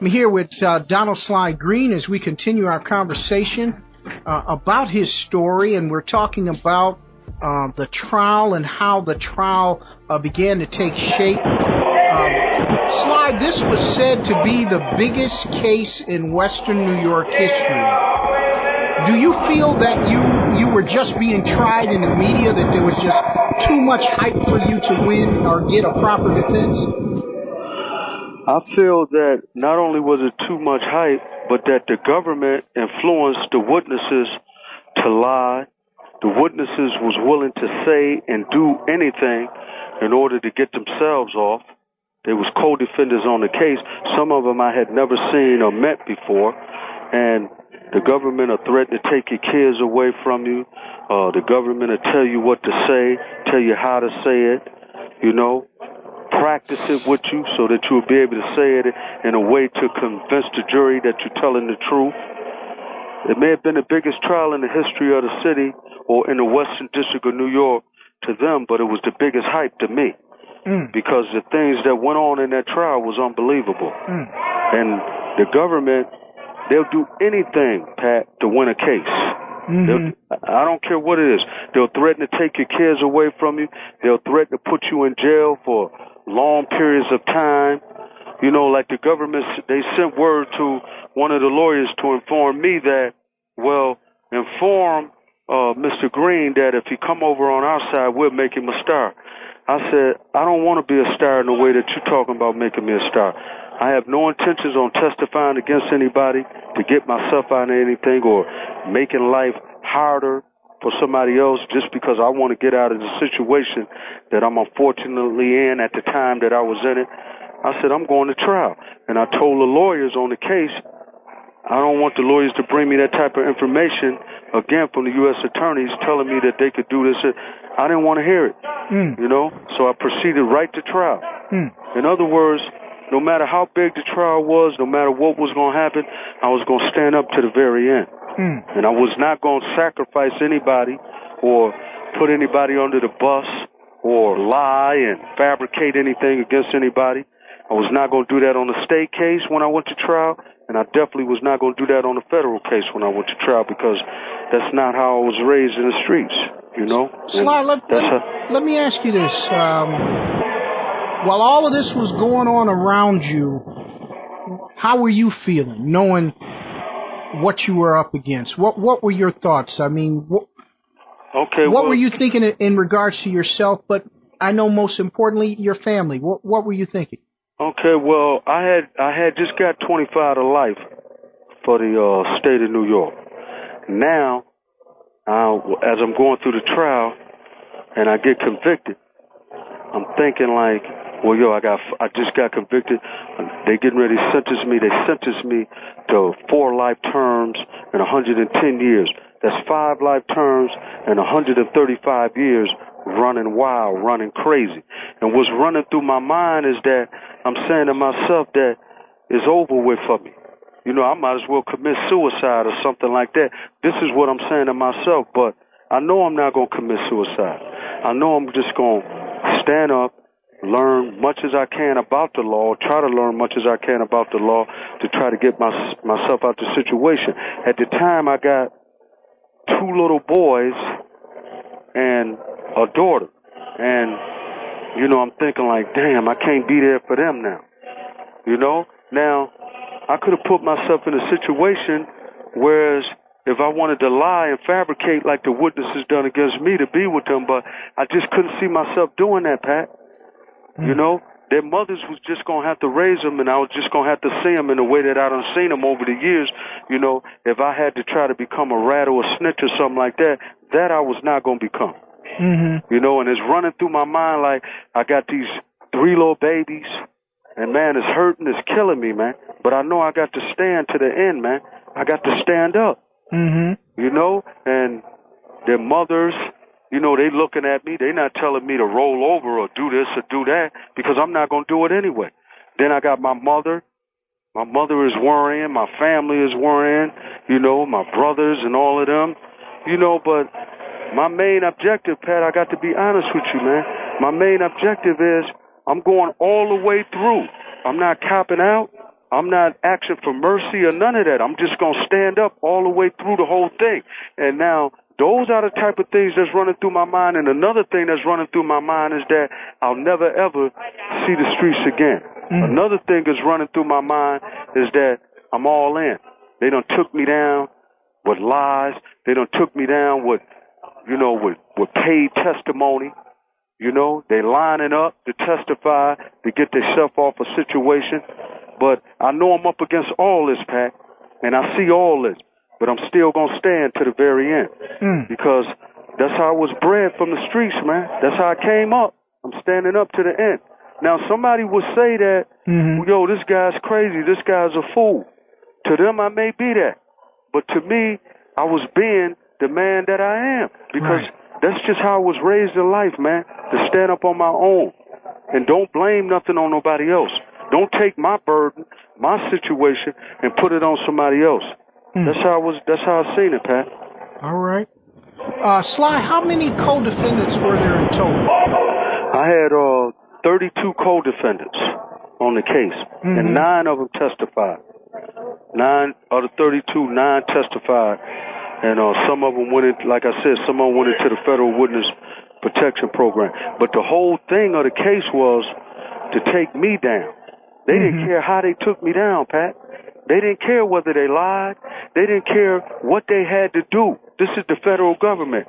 I'm here with uh, Donald Sly Green as we continue our conversation uh, about his story, and we're talking about uh, the trial and how the trial uh, began to take shape. Um, Sly, this was said to be the biggest case in Western New York history. Do you feel that you you were just being tried in the media, that there was just too much hype for you to win or get a proper defense? I feel that not only was it too much hype, but that the government influenced the witnesses to lie. The witnesses was willing to say and do anything in order to get themselves off. There was co-defendants on the case. Some of them I had never seen or met before, and the government will threaten to take your kids away from you. Uh, the government will tell you what to say, tell you how to say it. You know, practice it with you so that you'll be able to say it in a way to convince the jury that you're telling the truth. It may have been the biggest trial in the history of the city or in the Western District of New York to them, but it was the biggest hype to me. Mm. Because the things that went on in that trial was unbelievable. Mm. And the government, they'll do anything, Pat, to win a case. Mm-hmm. I don't care what it is. They'll threaten to take your kids away from you. They'll threaten to put you in jail for long periods of time. You know, like the government, they sent word to one of the lawyers to inform me that, well, inform uh, Mr. Green that if he come over on our side, we'll make him a star. I said, I don't want to be a star in the way that you're talking about making me a star. I have no intentions on testifying against anybody to get myself out of anything or making life harder for somebody else just because I want to get out of the situation that I'm unfortunately in at the time that I was in it. I said, I'm going to trial. And I told the lawyers on the case, I don't want the lawyers to bring me that type of information again from the U.S. attorneys telling me that they could do this. I didn't want to hear it, mm. you know, so I proceeded right to trial. Mm. In other words, no matter how big the trial was, no matter what was going to happen, I was going to stand up to the very end. Mm. And I was not going to sacrifice anybody or put anybody under the bus or lie and fabricate anything against anybody. I was not going to do that on the state case when I went to trial, and I definitely was not going to do that on the federal case when I went to trial because that's not how I was raised in the streets, you know? Sly, let, let, how, let, me ask you this. Um, while all of this was going on around you, how were you feeling, knowing what you were up against. What what were your thoughts? I mean, what, okay, what well, were you thinking in regards to yourself? But I know most importantly your family. What what were you thinking? Okay, well, I had I had just got 25 to life for the uh, state of New York. Now, uh, as I'm going through the trial and I get convicted, I'm thinking like, well, yo, I got, I just got convicted. They getting ready to sentence me. They sentenced me to four life terms and 110 years. That's five life terms and 135 years running wild, running crazy. And what's running through my mind is that I'm saying to myself that it's over with for me. You know, I might as well commit suicide or something like that. This is what I'm saying to myself, but I know I'm not going to commit suicide. I know I'm just going to stand up learn much as I can about the law, try to learn much as I can about the law to try to get my, myself out the situation. At the time, I got two little boys and a daughter. And, you know, I'm thinking like, damn, I can't be there for them now. You know? Now, I could have put myself in a situation whereas if I wanted to lie and fabricate like the witnesses done against me to be with them, but I just couldn't see myself doing that, Pat. You mm. know, their mothers was just gonna have to raise them, and I was just gonna have to see them in the way that I done seen them over the years. You know, if I had to try to become a rat or a snitch or something like that, that I was not gonna become. Mm-hmm. You know, and it's running through my mind like I got these three little babies, and man, it's hurting, it's killing me, man. But I know I got to stand to the end, man. I got to stand up. Mm-hmm. You know, and their mothers, you know, they looking at me. They not telling me to roll over or do this or do that because I'm not going to do it anyway. Then I got my mother. My mother is worrying. My family is worrying. You know, my brothers and all of them. You know, but my main objective, Pat, I got to be honest with you, man. My main objective is I'm going all the way through. I'm not copping out. I'm not asking for mercy or none of that. I'm just gonna stand up all the way through the whole thing. And now those are the type of things that's running through my mind. And another thing that's running through my mind is that I'll never ever see the streets again. Mm. Another thing that's running through my mind is that I'm all in. They done took me down with lies. They done took me down with, you know, with, with paid testimony. You know, they lining up to testify to get themselves off a situation. But I know I'm up against all this, Pat, and I see all this. But I'm still gonna stand to the very end mm. because that's how I was bred from the streets, man. That's how I came up. I'm standing up to the end. Now somebody would say that, mm-hmm. yo, this guy's crazy. This guy's a fool. To them, I may be that, but to me, I was being the man that I am because right. that's just how I was raised in life, man. To stand up on my own and don't blame nothing on nobody else. Don't take my burden, my situation, and put it on somebody else. Mm. That's how I was. That's how I seen it, Pat. All right. Uh, Sly, how many co-defendants were there in total? I had uh, 32 co-defendants on the case, mm-hmm. and nine of them testified. Nine out of 32, nine testified, and uh, some of them went in, like I said, some of them went into the federal witness protection program. But the whole thing of the case was to take me down. They mm-hmm. didn't care how they took me down, Pat. They didn't care whether they lied. They didn't care what they had to do. This is the federal government.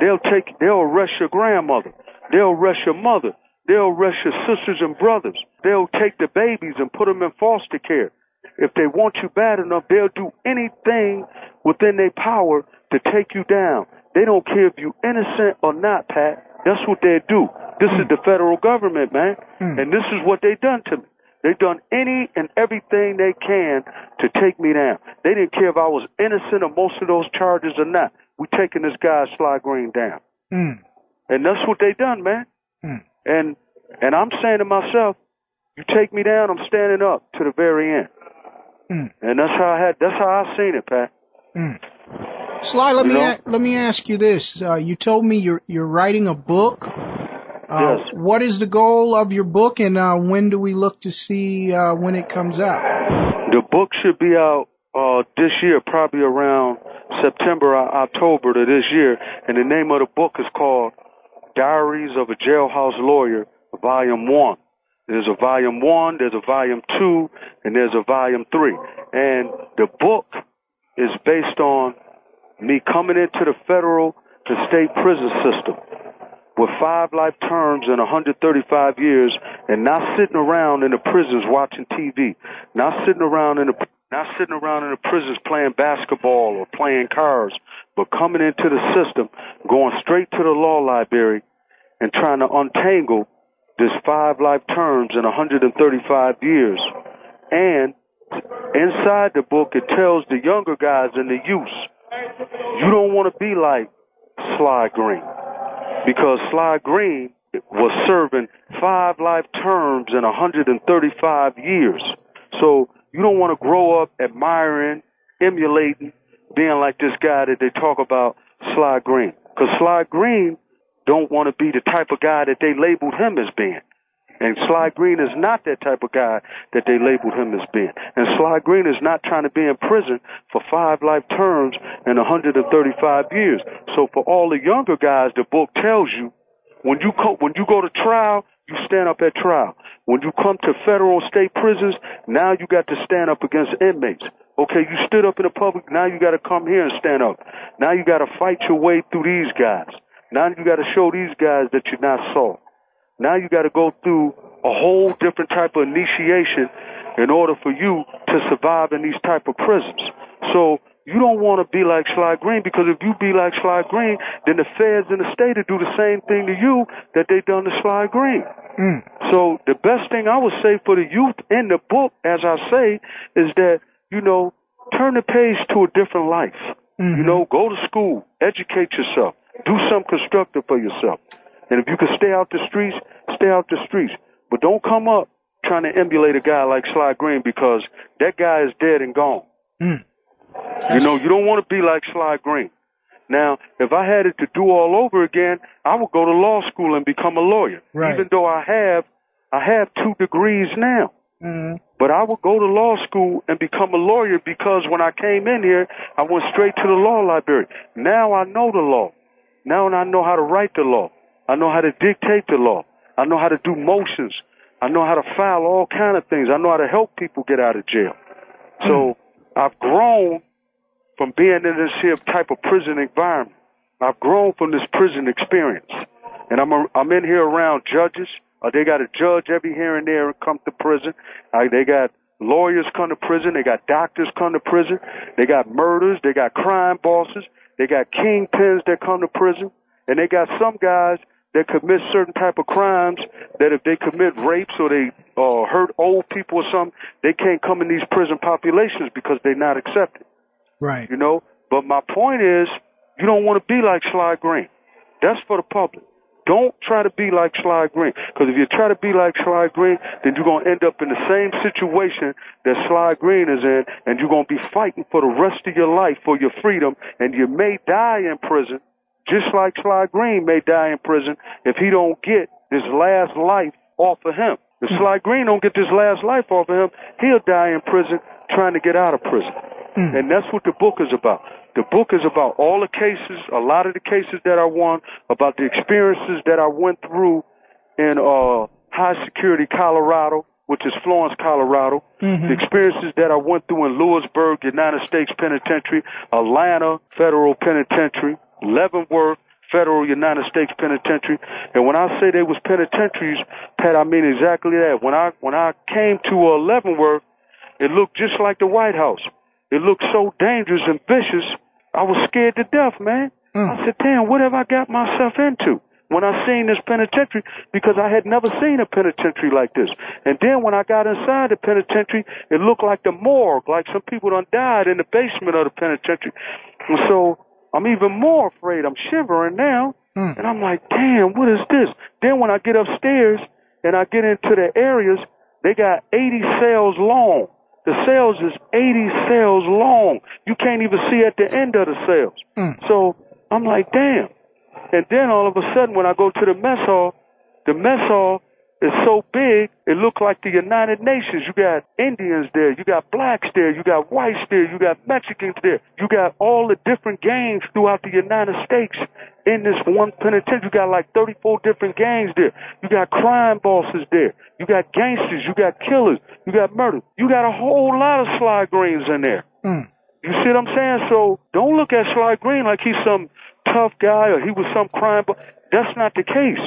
They'll take, they'll arrest your grandmother. They'll arrest your mother. They'll arrest your sisters and brothers. They'll take the babies and put them in foster care. If they want you bad enough, they'll do anything within their power to take you down. They don't care if you're innocent or not, Pat. That's what they do. This is the federal government, man. Hmm. And this is what they done to me. They've done any and everything they can to take me down. They didn't care if I was innocent of most of those charges or not. We taking this guy Sly Green down. Mm. And that's what they done, man. Mm. And and I'm saying to myself, you take me down, I'm standing up to the very end. Mm. And that's how I had that's how I seen it, Pat. Mm. Sly, let you me a- let me ask you this. Uh, you told me you're you're writing a book. Uh, yes. What is the goal of your book, and uh, when do we look to see uh, when it comes out? The book should be out uh, this year, probably around September or October of this year, and the name of the book is called Diaries of a Jailhouse Lawyer, Volume One. There's a Volume One, there's a Volume Two, and there's a Volume Three, and the book is based on me coming into the federal to state prison system with five life terms and 135 years and not sitting around in the prisons watching TV, not sitting around in the not sitting around in the prisons playing basketball or playing cards, but coming into the system, going straight to the law library and trying to untangle this five life terms and 135 years. And inside the book, it tells the younger guys and the youth, you don't want to be like Sly Green because Sly Green was serving five life terms in 135 years. So you don't want to grow up admiring, emulating, being like this guy that they talk about, Sly Green. Because Sly Green don't want to be the type of guy that they labeled him as being. And Sly Green is not that type of guy that they labeled him as being. And Sly Green is not trying to be in prison for five life terms and 135 years. So for all the younger guys, the book tells you when you co- when you go to trial, you stand up at trial. When you come to federal state prisons, now you got to stand up against inmates. Okay, you stood up in the public, now you got to come here and stand up. Now you got to fight your way through these guys. Now you got to show these guys that you're not soft. Now you got to go through a whole different type of initiation in order for you to survive in these type of prisons. So you don't want to be like Sly Green because if you be like Sly Green, then the feds in the state will do the same thing to you that they done to Sly Green. Mm. So the best thing I would say for the youth in the book, as I say, is that, you know, turn the page to a different life. Mm-hmm. You know, go to school, educate yourself, do something constructive for yourself. And if you can stay out the streets, stay out the streets. But don't come up trying to emulate a guy like Sly Green because that guy is dead and gone. Mm. You know, you don't want to be like Sly Green. Now, if I had it to do all over again, I would go to law school and become a lawyer. Right. Even though I have, I have two degrees now. Mm-hmm. But I would go to law school and become a lawyer because when I came in here, I went straight to the law library. Now I know the law. Now I know how to write the law. I know how to dictate the law. I know how to do motions. I know how to file all kind of things. I know how to help people get out of jail. So I've grown from being in this here type of prison environment. I've grown from this prison experience. And I'm, a, I'm in here around judges. Uh, they got a judge every here and there come to prison. Uh, they got lawyers come to prison. They got doctors come to prison. They got murders. They got crime bosses. They got kingpins that come to prison. And they got some guys that commit certain type of crimes that if they commit rapes or they uh, hurt old people or something, they can't come in these prison populations because they're not accepted. Right. You know? But my point is, you don't want to be like Sly Green. That's for the public. Don't try to be like Sly Green. Because if you try to be like Sly Green, then you're going to end up in the same situation that Sly Green is in, and you're going to be fighting for the rest of your life for your freedom, and you may die in prison, just like Sly Green may die in prison if he don't get his last life off of him. If hmm. Sly Green don't get this last life off of him, he'll die in prison trying to get out of prison. Mm. And that's what the book is about. The book is about all the cases, a lot of the cases that I won, about the experiences that I went through in uh, high security Colorado, which is Florence, Colorado. Mm-hmm. The experiences that I went through in Lewisburg, United States Penitentiary, Atlanta Federal Penitentiary, Leavenworth, Federal United States Penitentiary. And when I say they was penitentiaries, Pat, I mean exactly that. When I when I came to uh, Leavenworth, it looked just like the White House. It looked so dangerous and vicious. I was scared to death, man. Mm. I said, damn, what have I got myself into? When I seen this penitentiary, because I had never seen a penitentiary like this. And then when I got inside the penitentiary, it looked like the morgue, like some people done died in the basement of the penitentiary. And so I'm even more afraid. I'm shivering now. Mm. And I'm like, damn, what is this? Then when I get upstairs and I get into the areas, they got 80 cells long. The cells is 80 cells long. You can't even see at the end of the cells. Mm. So I'm like, damn. And then all of a sudden, when I go to the mess hall, the mess hall is so big, it looked like the United Nations. You got Indians there, you got blacks there, you got whites there, you got Mexicans there, you got all the different gangs throughout the United States in this one penitentiary. You got like 34 different gangs there. You got crime bosses there. You got gangsters. You got killers. You got murder. You got a whole lot of Sly Greens in there. Mm. You see what I'm saying? So don't look at Sly Green like he's some tough guy or he was some crime. But that's not the case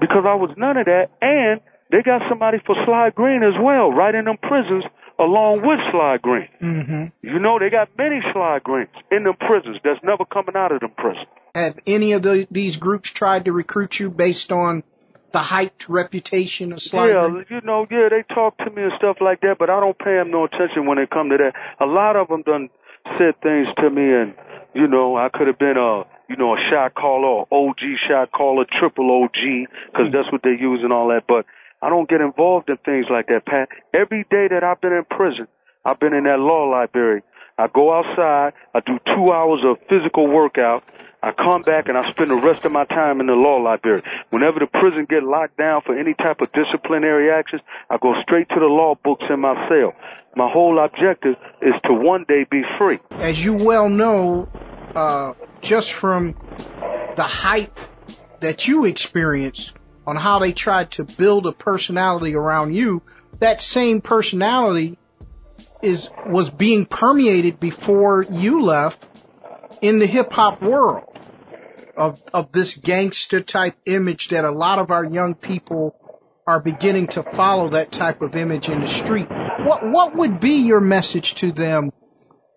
because I was none of that. And they got somebody for Sly Green as well, right in them prisons along with Sly Green. Mm-hmm. You know, they got many Sly Greens in them prisons that's never coming out of them prisons. Have any of the, these groups tried to recruit you based on the hyped reputation of Sly? Yeah, you know, yeah, they talk to me and stuff like that, but I don't pay them no attention when it come to that. A lot of them done said things to me, and you know, I could have been a you know a shot caller, or OG shot caller, triple OG, because mm. that's what they use and all that. But I don't get involved in things like that, Pat. Every day that I've been in prison, I've been in that law library. I go outside, I do two hours of physical workout, I come back and I spend the rest of my time in the law library. Whenever the prison get locked down for any type of disciplinary actions, I go straight to the law books in my cell. My whole objective is to one day be free. As you well know, uh, just from the hype that you experienced on how they tried to build a personality around you, that same personality is was being permeated before you left in the hip hop world of, of this gangster type image that a lot of our young people are beginning to follow that type of image in the street. What, what would be your message to them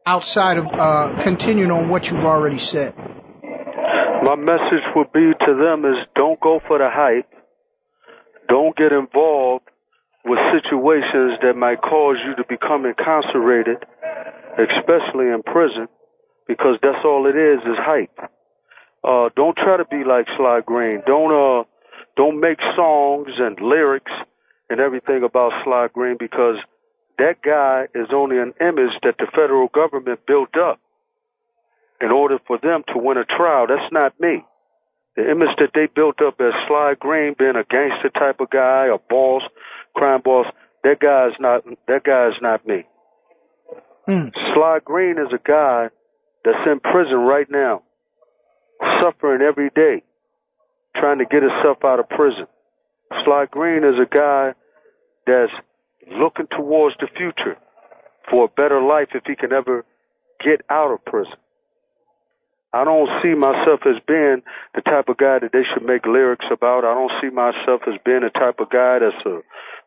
outside of, uh, continuing on what you've already said? My message would be to them is don't go for the hype. Don't get involved with situations that might cause you to become incarcerated, especially in prison, because that's all it is, is hype. Uh, don't try to be like Sly Green. Don't uh, don't make songs and lyrics and everything about Sly Green because that guy is only an image that the federal government built up in order for them to win a trial. That's not me. The image that they built up as Sly Green being a gangster type of guy, a boss, crime boss, that guy's not that guy's not me. Mm. Sly Green is a guy that's in prison right now, suffering every day, trying to get himself out of prison. Sly Green is a guy that's looking towards the future for a better life if he can ever get out of prison. I don't see myself as being the type of guy that they should make lyrics about. I don't see myself as being the type of guy that's a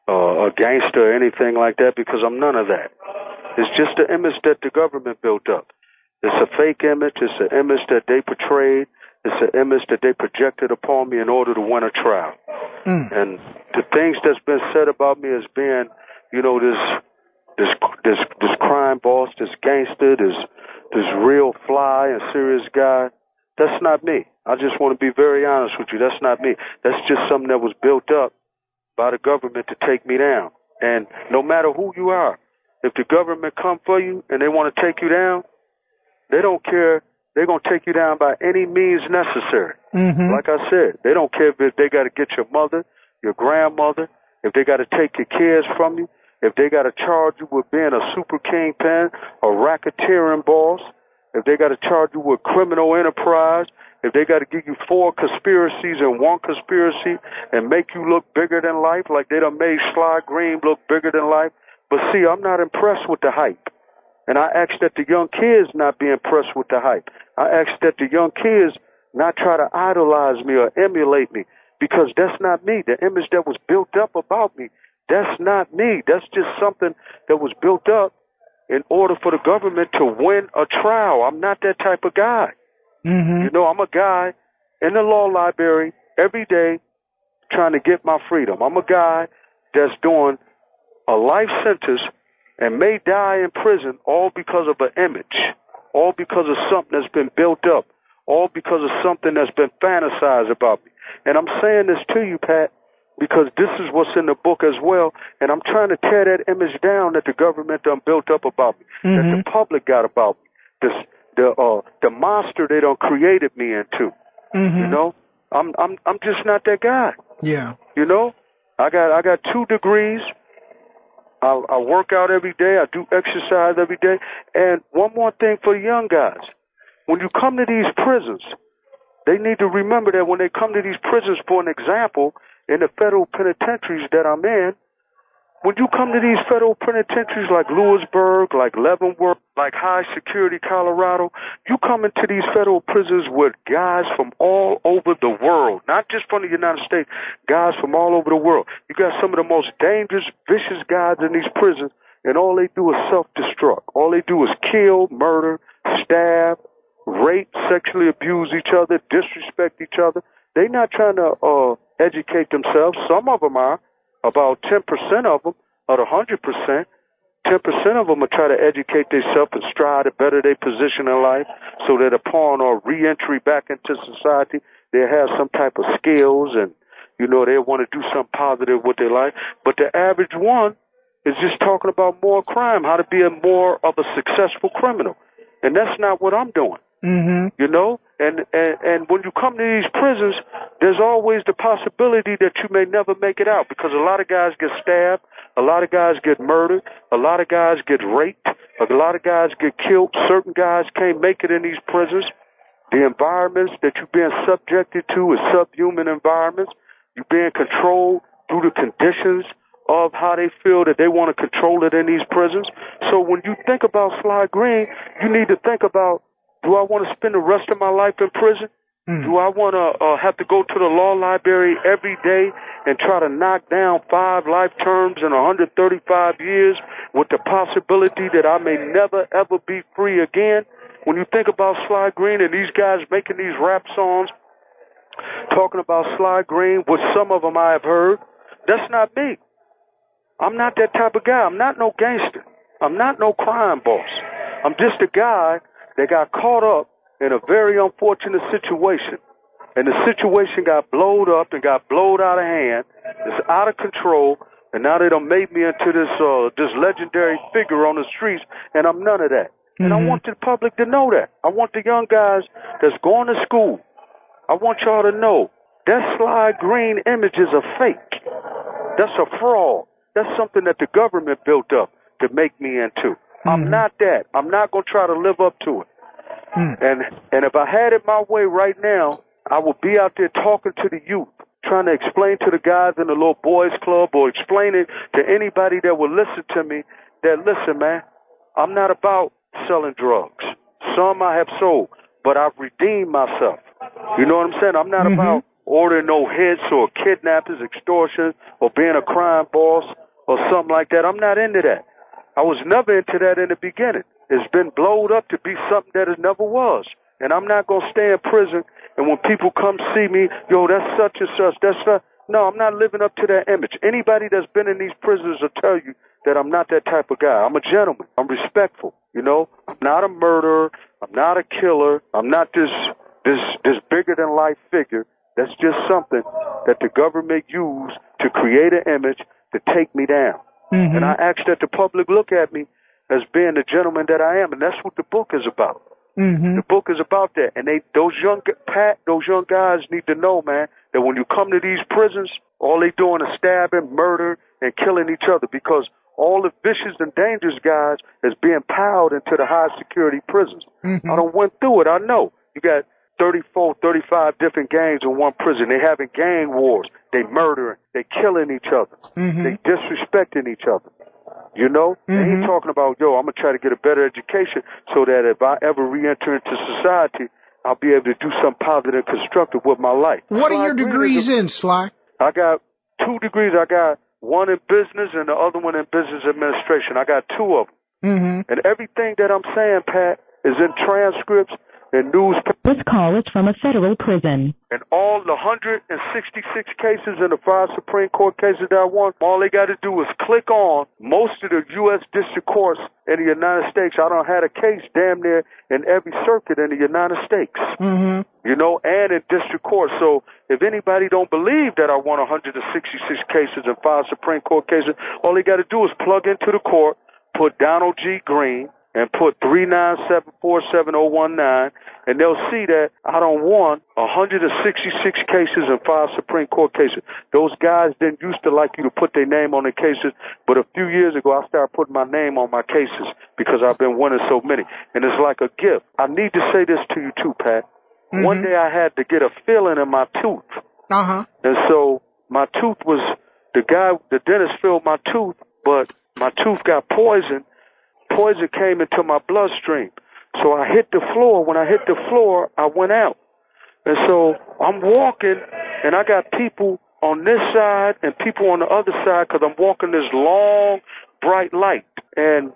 uh, a gangster or anything like that because I'm none of that. It's just the image that the government built up. It's a fake image. It's an image that they portrayed. It's an image that they projected upon me in order to win a trial. Mm. And the things that's been said about me as being, you know, this this this this crime boss, this gangster, this this real fly and serious guy. That's not me. I just want to be very honest with you. That's not me. That's just something that was built up by the government to take me down. And no matter who you are, if the government come for you and they want to take you down, they don't care. They're going to take you down by any means necessary. Mm-hmm. Like I said, they don't care if they got to get your mother, your grandmother, if they got to take your kids from you, if they got to charge you with being a super kingpin, a racketeering boss, if they got to charge you with criminal enterprise, if they got to give you four conspiracies and one conspiracy and make you look bigger than life, like they done made Sly Green look bigger than life. But see, I'm not impressed with the hype. And I ask that the young kids not be impressed with the hype. I ask that the young kids not try to idolize me or emulate me because that's not me. The image that was built up about me, that's not me. That's just something that was built up in order for the government to win a trial. I'm not that type of guy. Mm-hmm. You know, I'm a guy in the law library every day trying to get my freedom. I'm a guy that's doing a life sentence and may die in prison all because of an image, all because of something that's been built up, all because of something that's been fantasized about me. And I'm saying this to you, Pat, because this is what's in the book as well, and I'm trying to tear that image down that the government done built up about me, that Mm-hmm. the public got about me, this the uh the monster they done created me into. Mm-hmm. You know, I'm I'm I'm just not that guy. Yeah. You know, I got I got two degrees. I, I work out every day. I do exercise every day. And one more thing for the young guys: when you come to these prisons, they need to remember that when they come to these prisons, for an example, in the federal penitentiaries that I'm in, when you come to these federal penitentiaries like Lewisburg, like Leavenworth, like High Security Colorado, you come into these federal prisons with guys from all over the world, not just from the United States, guys from all over the world. You got some of the most dangerous, vicious guys in these prisons, and all they do is self-destruct. All they do is kill, murder, stab, rape, sexually abuse each other, disrespect each other. They're not trying to uh, educate themselves. Some of them are. About 10% of them, out of 100%, 10% of them will try to educate themselves and strive to better their position in life so that upon or reentry back into society, they have some type of skills and, you know, they want to do something positive with their life. But the average one is just talking about more crime, how to be a more of a successful criminal. And that's not what I'm doing Mm-hmm. you know and, and and when you come to these prisons there's always the possibility that you may never make it out because a lot of guys get stabbed a lot of guys get murdered a lot of guys get raped a lot of guys get killed. Certain guys can't make it in these prisons. The environments that you're being subjected to is subhuman environments. You're being controlled through the conditions of how they feel that they want to control it in these prisons. So when you think about sly green you need to think about do I want to spend the rest of my life in prison? Mm. Do I want to uh, have to go to the law library every day and try to knock down five life terms and 135 years with the possibility that I may never ever be free again? When you think about Sly Green and these guys making these rap songs talking about Sly Green, which some of them I have heard, that's not me. I'm not that type of guy. I'm not no gangster. I'm not no crime boss. I'm just a guy that got caught up in a very unfortunate situation. And the situation got blowed up and got blowed out of hand. It's out of control. And now they done made me into this, uh, this legendary figure on the streets. And I'm none of that. And I Mhm. want the public to know that. I want the young guys that's going to school. I want y'all to know that Sly Green image is a fake. That's a fraud. That's something that the government built up to make me into. Mm-hmm. I'm not that. I'm not going to try to live up to it. Mm. And and if I had it my way right now, I would be out there talking to the youth, trying to explain to the guys in the little boys club or explain it to anybody that would listen to me that listen, man, I'm not about selling drugs. Some I have sold, but I've redeemed myself. You know what I'm saying? I'm not mm-hmm. about ordering no hits or kidnappings, extortion, or being a crime boss or something like that. I'm not into that. I was never into that in the beginning. It's been blowed up to be something that it never was. And I'm not going to stay in prison. And when people come see me, yo, that's such and such, that's such. No, I'm not living up to that image. Anybody that's been in these prisons will tell you that I'm not that type of guy. I'm a gentleman. I'm respectful. You know, I'm not a murderer. I'm not a killer. I'm not this this this bigger than life figure. That's just something that the government used to create an image to take me down. Mm-hmm. And I ask that the public look at me as being the gentleman that I am, and that's what the book is about. Mm-hmm. The book is about that, and they those young Pat, those young guys need to know, man, that when you come to these prisons, all they doing is stabbing, murder, and killing each other because all the vicious and dangerous guys is being piled into the high security prisons. Mm-hmm. I don't went through it. I know you got 34, 35 different gangs in one prison. They having gang wars. They murdering. They killing each other. Mm-hmm. They disrespecting each other. You know, mm-hmm. they ain't mm-hmm. talking about yo. I'm gonna try to get a better education so that if I ever re-enter into society, I'll be able to do something positive and constructive with my life. What are your degrees in, Sly? I got two degrees. I got one in business and the other one in business administration. I got two of them. Mm-hmm. And everything that I'm saying, Pat, is in transcripts and news. This call is from a federal prison. And all the 166 cases in the five Supreme Court cases that I won, all they got to do is click on most of the U.S. district courts in the United States. I don't had a case damn near in every circuit in the United States. Mm-hmm. You know, and in district court. So if anybody don't believe that I won 166 cases and five Supreme Court cases, all they got to do is plug into the court, put Donald G. Green, and put 397-47019 and they'll see that I don't want 166 cases and five Supreme Court cases. Those guys didn't used to like you to put their name on their cases, but a few years ago I started putting my name on my cases because I've been winning so many. And it's like a gift. I need to say this to you too, Pat. Mm-hmm. One day I had to get a filling in my tooth. Uh-huh. And so my tooth was, the guy, the dentist filled my tooth, but my tooth got poisoned poison came into my bloodstream. So I hit the floor. When I hit the floor, I went out. And so I'm walking, and I got people on this side and people on the other side because I'm walking this long, bright light. And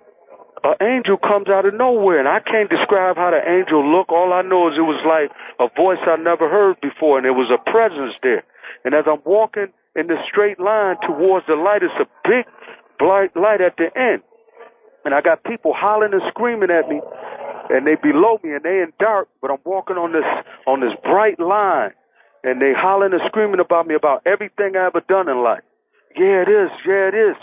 an angel comes out of nowhere, and I can't describe how the angel looked. All I know is it was like a voice I never heard before, and there was a presence there. And as I'm walking in the straight line towards the light, it's a big bright light at the end and I got people hollering and screaming at me, and they below me, and they in dark, but I'm walking on this on this bright line, and they hollering and screaming about me about everything I ever done in life. Yeah, it is. Yeah, it is.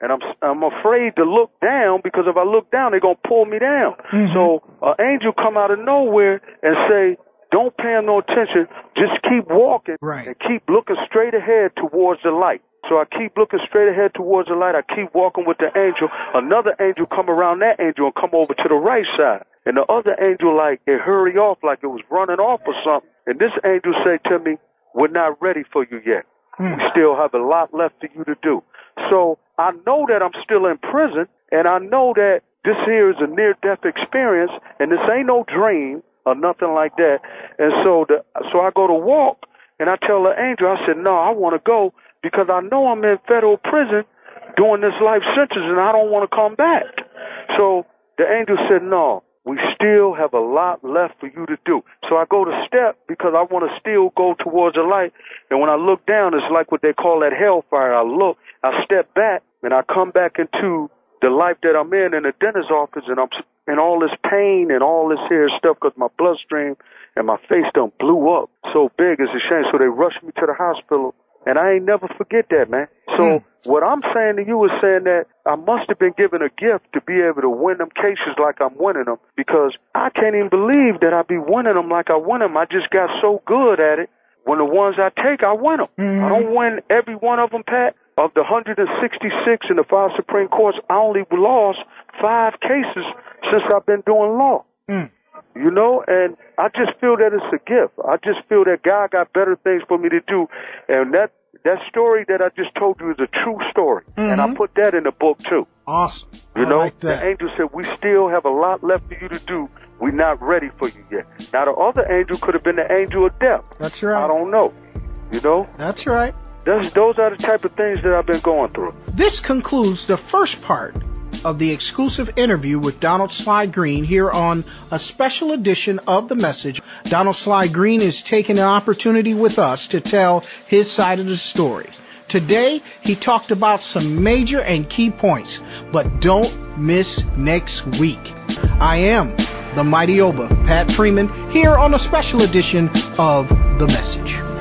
And I'm I'm afraid to look down because if I look down, they're gonna pull me down. Mm-hmm. So an angel come out of nowhere and say, "Don't pay no attention. Just keep walking right. and keep looking straight ahead towards the light." So I keep looking straight ahead towards the light. I keep walking with the angel. Another angel come around that angel and come over to the right side. And the other angel like it hurry off like it was running off or something. And this angel said to me, we're not ready for you yet. Mm. We still have a lot left for you to do. So I know that I'm still in prison and I know that this here is a near death experience and this ain't no dream or nothing like that. And so the, so I go to walk and I tell the angel, I said, no, I want to go because I know I'm in federal prison doing this life sentence and I don't want to come back. So the angel said, no, we still have a lot left for you to do. So I go to step because I want to still go towards the light. And when I look down, it's like what they call that hellfire. I look, I step back and I come back into the life that I'm in in the dentist's office and I'm in all this pain and all this here stuff because my bloodstream and my face done blew up so big. It's a shame. So they rushed me to the hospital and I ain't never forget that, man. So mm. what I'm saying to you is saying that I must have been given a gift to be able to win them cases like I'm winning them because I can't even believe that I be winning them like I win them. I just got so good at it. When the ones I take, I win them. Mm. I don't win every one of them, Pat, of the 166 in the five Supreme Courts, I only lost five cases since I've been doing law. Mm. You know, and I just feel that it's a gift. I just feel that God got better things for me to do, and that that story that I just told you is a true story, and I Mhm. put that in the book too. Awesome. You I know, like the that. angel said, "We still have a lot left for you to do. We're not ready for you yet." Now, the other angel could have been the angel of death. That's right. I don't know. You know, That's right. That's, those are the type of things that I've been going through. This concludes the first part of the exclusive interview with Donald Sly Green here on a special edition of The Message. Donald Sly Green is taking an opportunity with us to tell his side of the story. Today, he talked about some major and key points, but don't miss next week. I am the Mighty O'Ba, Pat Freeman, here on a special edition of The Message.